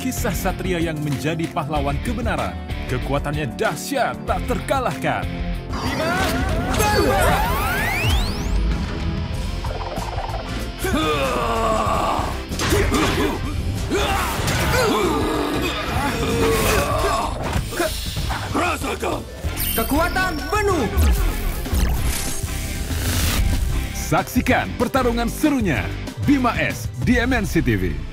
kisah satria yang menjadi pahlawan kebenaran. Kekuatannya dahsyat tak terkalahkan. Bima, Rasakan kekuatan penuh. Saksikan pertarungan serunya Bima S di MNC TV.